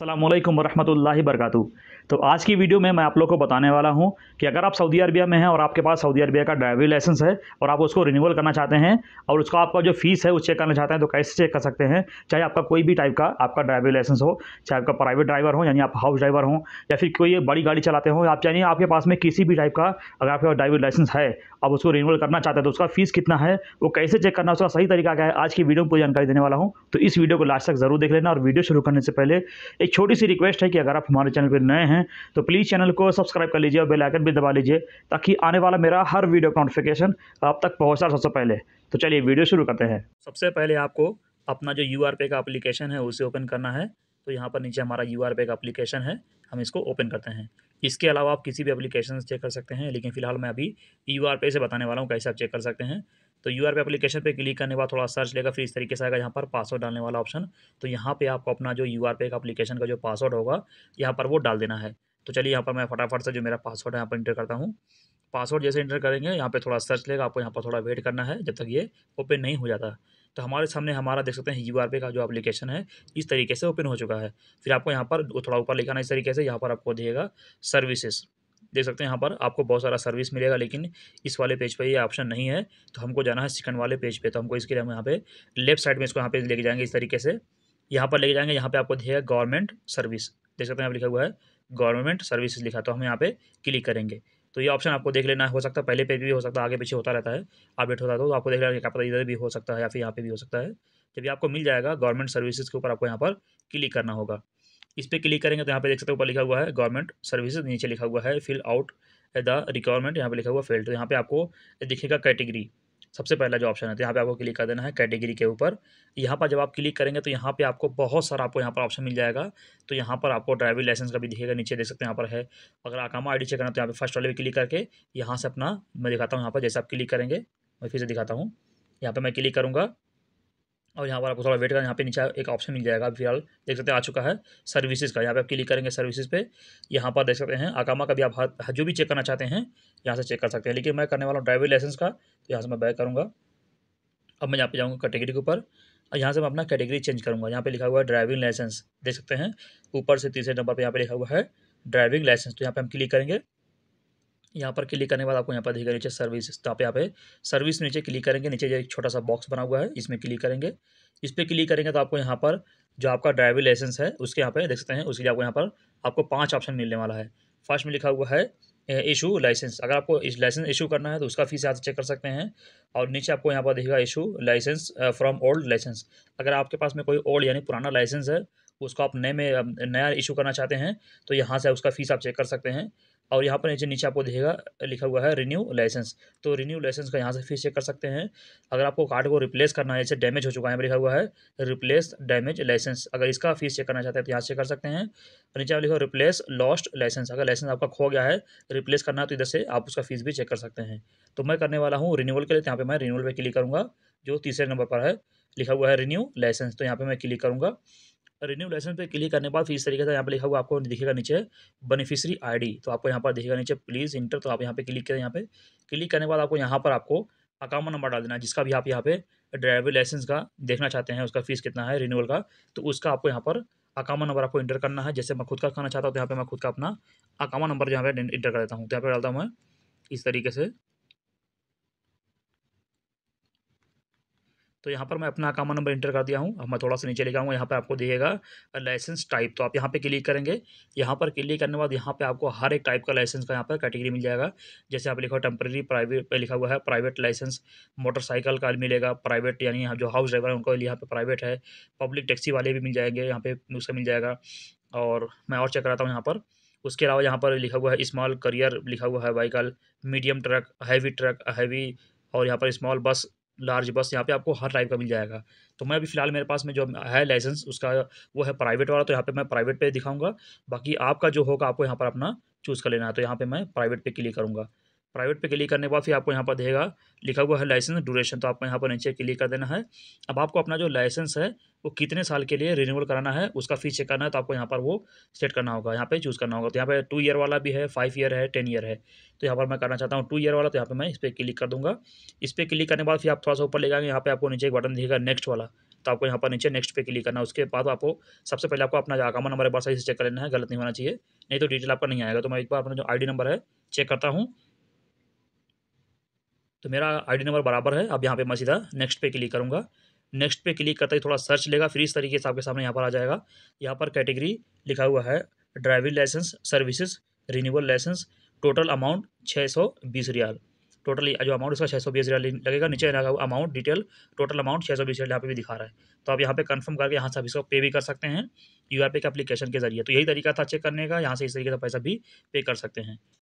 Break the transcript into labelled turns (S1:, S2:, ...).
S1: अल्लाम वरहमल वरकू तो आज की वीडियो में मैं आप लोग को बताने वाला हूँ कि अगर आप सऊदी अरबिया में हैं और आपके पास सऊदी अरबिया का ड्राइविंग लाइसेंस है और आप उसको रिन्यूअल करना चाहते हैं और उसका आपका जो फ़ीस है वो चेक करना चाहते हैं तो कैसे चेक कर सकते हैं? चाहे आपका कोई भी टाइप का आपका ड्राइविंग लाइसेंस हो, चाहे आपका प्राइवेट ड्राइवर हो, यानी आप हाउस ड्राइवर हो, या फिर कोई बड़ी गाड़ी चलाते हो, आप चाहिए आपके पास में किसी भी टाइप का अगर आपके पास ड्राइविंग लाइसेंस है, आप उसको रिन्यूअल करना चाहते हैं तो उसका फ़ीस कितना है, वो कैसे चेक करना उसका सही तरीका क्या है, आज की वीडियो में पूरी जानकारी देने वाला हूँ। तो इस वीडियो को लास्ट तक ज़रूर देख लेना और वीडियो शुरू करने से पहले एक छोटी सी रिक्वेस्ट है कि अगर आप हमारे चैनल पर नए हैं तो प्लीज़ चैनल को सब्सक्राइब कर लीजिए और बेल आइकन भी दबा लीजिए, ताकि आने वाला मेरा हर वीडियो का नोटिफिकेशन आप तक पहुँचता सबसे पहले। तो चलिए वीडियो शुरू करते हैं। सबसे पहले आपको अपना जो यू पे का एप्लीकेशन है, उसे ओपन करना है। तो यहाँ पर नीचे हमारा यू पे का एप्लीकेशन है। हम इसको ओपन करते हैं। इसके अलावा आप किसी भी एप्लीकेशन चेक कर सकते हैं, लेकिन फ़िलहाल मैं अभी यू आर पे से बताने वाला हूँ, कैसे आप चेक कर सकते हैं। तो यू आर पे एप्लीकेशन पे क्लिक करने के बाद थोड़ा सर्च लेगा, फिर इस तरीके से आएगा, यहाँ पर पासवर्ड डालने वाला ऑप्शन तो यहाँ पे आपको अपना जो यू आर पे एप्लीकेशन का जो पासवर्ड होगा, यहाँ पर वो डाल देना है। तो चलिए यहाँ पर मैं फटाफट से जो मेरा पासवर्ड है, यहाँ पर इंटर करता हूँ। पासवर्ड जैसे इंटर करेंगे, यहाँ पर थोड़ा सर्च लेगा, आपको यहाँ पर थोड़ा वेट करना है, जब तक ये ओपन नहीं हो जाता। तो हमारे सामने हमारा देख सकते हैं यू का जो एप्लीकेशन है, इस तरीके से ओपन हो चुका है। फिर आपको यहाँ पर थोड़ा ऊपर लिखाना इस तरीके से, यहाँ पर आपको दिएगा सर्विसेज़ देख सकते हैं यहाँ पर आपको बहुत सारा सर्विस मिलेगा, लेकिन इस वाले पेज पर ये ऑप्शन नहीं है। तो हमको जाना है सेकंड वाले पेज पे तो हमको इसके लिए हम यहाँ पे लेफ़्ट साइड में इसको यहाँ पे लेके जाएँगे इस तरीके से। यहाँ पर लेके जाएँगे, यहाँ पे आपको दिएगा गवर्नमेंट सर्विस देख सकते हैं यहाँ लिखा हुआ है गवर्नमेंट सर्विस लिखा तो हम यहाँ पे क्लिक करेंगे। तो ये ऑप्शन आपको देख लेना, हो सकता है पहले पेज भी हो सकता है, आगे पीछे होता रहता है अपडेट होता है तो आपको देख लेना क्या पता इधर भी हो सकता है या फिर यहाँ पे भी हो सकता है। जब आपको मिल जाएगा गवर्नमेंट सर्विसेज़ के ऊपर आपको यहाँ पर क्लिक करना होगा। इस पर क्लिक करेंगे तो यहाँ पर देख सकते हो ऊपर लिखा हुआ है गवर्नमेंट सर्विसेज़ नीचे लिखा हुआ है फिल आउट द रिक्वायरमेंट यहाँ पे लिखा हुआ फ़ील्ड तो यहाँ पे आपको दिखेगा कैटेगरी सबसे पहला जो ऑप्शन है तो यहाँ पे आपको क्लिक कर देना है कैटेगरी के ऊपर। यहाँ पर जब आप क्लिक करेंगे तो यहाँ पे आपको बहुत सारा आपको यहाँ पर ऑप्शन मिल जाएगा। तो यहाँ पर आपको ड्राइविंग लाइसेंस का भी दिखेगा, नीचे देख सकते हैं यहाँ पर है। अगर आकामा आई डी चेक करना तो यहाँ पर फ़र्स्ट वाले भी क्लिक करके यहाँ से अपना मैं दिखाता हूँ, यहाँ पर जैसे आप क्लिक करेंगे, मैं फिर से दिखाता हूँ। यहाँ पर मैं क्लिक करूँगा। और यहाँ पर आपको थोड़ा वेट करना यहाँ पे नीचे एक ऑप्शन मिल जाएगा, फ़िलहाल देख सकते हैं, आ चुका है सर्विसेज़ का। यहाँ पे आप क्लिक करेंगे सर्विसेज़ पे, यहाँ पर देख सकते हैं, आकामा का भी आप जो भी चेक करना चाहते हैं, यहाँ से चेक कर सकते हैं। लेकिन मैं करने वाला हूँ ड्राइविंग लाइसेंस का तो यहाँ से मैं बैक करूँगा। अब मैं यहाँ पे जाऊँगा कैटेगरी के ऊपर, और यहाँ से मैं अपना कैटेगरी चेंज करूँगा। यहाँ पर लिखा हुआ है ड्राइविंग लाइसेंस देख सकते हैं, ऊपर से तीसरे नंबर पर यहाँ पर लिखा हुआ है ड्राइविंग लाइसेंस तो यहाँ पर हम क्लिक करेंगे यहाँ पर क्लिक करने के बाद आपको यहाँ पर दिखेगा नीचे सर्विस तो आप यहाँ पे सर्विस नीचे क्लिक करेंगे, नीचे जो एक छोटा सा बॉक्स बना हुआ है, इसमें क्लिक करेंगे। इस पर क्लिक करेंगे तो आपको यहाँ पर जो आपका ड्राइविंग लाइसेंस है, उसके यहाँ पे देख सकते हैं, उसके लिए आपको यहाँ पर आपको पाँच ऑप्शन मिलने वाला है। फ़र्स्ट में लिखा हुआ है इशू लाइसेंस अगर आपको इस लाइसेंस इशू करना है तो उसका फ़ीस यहाँ से चेक कर सकते हैं। और नीचे आपको यहाँ पर दिखेगा issue licence from old licence अगर आपके पास में कोई ओल्ड यानी पुराना लाइसेंस है, उसको आप नए में नया इशू करना चाहते हैं तो यहाँ से उसका फ़ीस आप चेक कर सकते हैं। और यहाँ पर नीचे नीचे आपको दिखेगा, लिखा हुआ है रिन्यू लाइसेंस तो रिन्यू लाइसेंस का यहाँ से फ़ीस चेक कर सकते हैं। अगर आपको कार्ड को रिप्लेस करना है, जैसे डैमेज हो चुका है लिखा हुआ है रिप्लेस डैमेज लाइसेंस अगर इसका फ़ीस चेक करना चाहते हैं तो यहाँ से कर सकते हैं। नीचे आप लिखा रिप्लेस लॉस्ट लाइसेंस अगर लाइसेंस आपका खो गया है रिप्लेस करना है तो इधर से आप उसका फ़ीस भी चेक कर सकते हैं। तो मैं करने वाला हूँ रिन्यूअल के लिए तो यहाँ पर मैं रिन्यूअल पर क्लिक करूँगा, जो तीसरे नंबर पर है, लिखा हुआ है रिन्यू लाइसेंस तो यहाँ पर मैं क्लिक करूँगा। रिन्यू लाइसेंस पे क्लिक करने के बाद फिर इस तरीके से यहाँ पे लिखा हुआ आपको दिखेगा नीचे बेनिफिशियरी आईडी तो आपको यहाँ पर दिखेगा नीचे प्लीज़ इंटर तो आप यहाँ पे क्लिक करें यहाँ पे। क्लिक करने के बाद आपको यहाँ पर आपको अकाउंट नंबर डाल देना है, जिसका भी आप यहाँ पे ड्राइविंग लाइसेंस का देखना चाहते हैं, उसका फ़ीस कितना है रिन्यूअल का तो उसका आपको यहाँ पर अकाउंट नंबर आपको इंटर करना है। जैसे मैं खुद का खाना चाहता हूँ तो यहाँ पर मैं खुद का अपना अकाउंट नंबर यहाँ पे इंटर कर देता हूँ। तो यहाँ पर डालता हूँ मैं, इस तरीके से। तो यहाँ पर मैं अपना अकाउंट नंबर इंटर कर दिया हूँ। अब मैं थोड़ा सा नीचे लेके आऊँगा यहाँ पर आपको दिएगा लाइसेंस टाइप तो आप यहाँ पे क्लिक करेंगे। यहाँ पर क्लिक करने के बाद यहाँ पे आपको हर एक टाइप का लाइसेंस का यहाँ पर कैटेगरी मिल जाएगा। जैसे आप लिखा टेम्प्रेरी प्राइवेट लिखा हुआ है प्राइवेट लाइसेंस मोटरसाइकिल का मिलेगा प्राइवेट यानी जो हाउस ड्राइवर है उनको यहाँ पर प्राइवेट है। पब्लिक टैक्सी वाले भी मिल जाएँगे, यहाँ पे उसका मिल जाएगा। और मैं और चेक कराता हूँ यहाँ पर। उसके अलावा यहाँ पर लिखा हुआ है स्मॉल करियर लिखा हुआ है vehicle medium truck heavy truck heavy और यहाँ पर स्मॉल बस लार्ज बस यहाँ पे आपको हर टाइप का मिल जाएगा। तो मैं अभी फ़िलहाल मेरे पास में जो है लाइसेंस उसका वो है प्राइवेट वाला तो यहाँ पे मैं प्राइवेट पे दिखाऊँगा। बाकी आपका जो होगा, आपको यहाँ पर अपना चूज़ कर लेना है। तो यहाँ पे मैं प्राइवेट पे क्लिक करूँगा। प्राइवेट पे क्लिक करने के बाद फिर आपको यहाँ पर देगा, लिखा हुआ है लाइसेंस ड्यूरेशन तो आपको यहाँ पर नीचे क्लिक कर देना है। अब आपको अपना जो लाइसेंस है, वो कितने साल के लिए रिन्यूअल कराना है, उसका फ़ीस चेक करना है तो आपको यहाँ पर वो सेट करना होगा, यहाँ पे चूज़ करना होगा। तो यहाँ पे टू ईयर वाला भी है फाइव ईयर है टेन ईयर है। तो यहाँ पर मैं करना चाहता हूँ टू ईयर वाला तो यहाँ पर मैं इस पर क्लिक कर दूँगा। इस पर क्लिक करने के बाद फिर आप थोड़ा सा ऊपर ले जाएँगे, यहाँ पर आपको नीचे एक बटन दिखेगा नेक्स्ट वाला। तो आपको यहाँ पर नीचे नेक्स्ट पे क्लिक करना है। उसके बाद आपको सबसे पहले आपको अपना अकाउंट नंबर एक बार सही से चेक कर लेना है, गलत नहीं होना चाहिए। नहीं तो डिटेल आपका नहीं आएगा। तो मैं एक बार अपना जो आईडी नंबर है चेक करता हूँ। तो मेरा आईडी नंबर बराबर है। अब यहाँ पे मैं सीधा नेक्स्ट पे क्लिक करूँगा। नेक्स्ट पे क्लिक करते ही थोड़ा सर्च लेगा, फिर इस तरीके से आपके सामने यहाँ पर आ जाएगा। यहाँ पर कैटेगरी लिखा हुआ है driving licence services renewable licence total amount छः सौ बीस रियाल। टोटल जो अमाउंट उसका छः सौ बीस रियाल लगेगा। नीचे लगा हुआ अमाउंट डिटेल टोटल अमाउंट छः सौ बीस रियाल यहाँ पे भी दिखा रहा है। तो आप यहाँ पे कंफर्म करके यहाँ से आप इसको पे भी कर सकते हैं। यू आर पे के एप्लीकेशन के ज़रिए। तो यही तरीका था चेक करने का। यहाँ से इस तरीके से पैसा भी पे कर सकते हैं।